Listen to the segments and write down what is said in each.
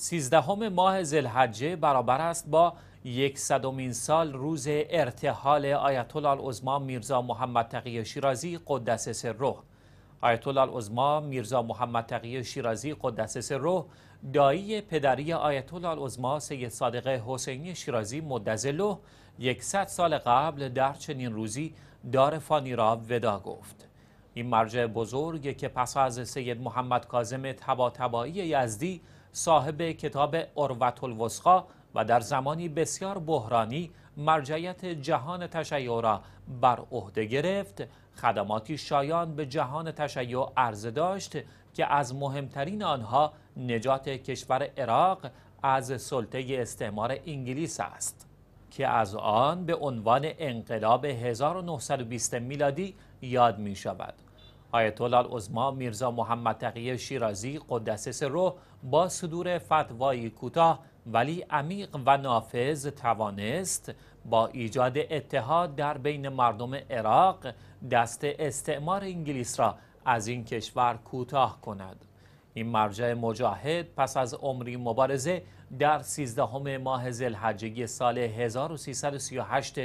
سیزدهم ماه زلحجه برابر است با یکصدمین سال روز ارتحال آیت الله میرزا محمد تقی شیرازی قدس سره. آیت الله العظما میرزا محمد تقی شیرازی قدس سره دایی پدری آیت الله سید صادق حسینی شیرازی مدظله یکصد سال قبل در چنین روزی دار فانی را ودا گفت. این مرجع بزرگ که پس از سید محمد کاظم تباتبایی یزدی صاحب کتاب اروت الوسخا و در زمانی بسیار بحرانی مرجعیت جهان تشیع را بر عهده گرفت خدماتی شایان به جهان تشیع عرضه داشت که از مهمترین آنها نجات کشور عراق از سلطه استعمار انگلیس است که از آن به عنوان انقلاب 1920 میلادی یاد می شود. آیت الله العظما میرزا محمد تقی شیرازی قدس سره با صدور فتوایی کوتاه ولی عمیق و نافذ توانست با ایجاد اتحاد در بین مردم عراق دست استعمار انگلیس را از این کشور کوتاه کند. این مرجع مجاهد پس از عمری مبارزه در سیزدهم ماه زلحجگی سال 1338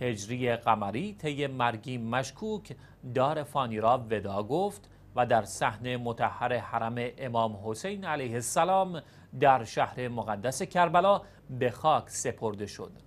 هجری قمری طی مرگی مشکوک دار فانی را ودا گفت و در صحن متحر حرم امام حسین علیه السلام در شهر مقدس کربلا به خاک سپرده شد.